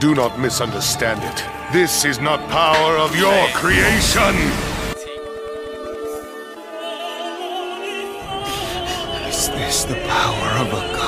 Do not misunderstand it. This is not power of your creation! Is this the power of a god?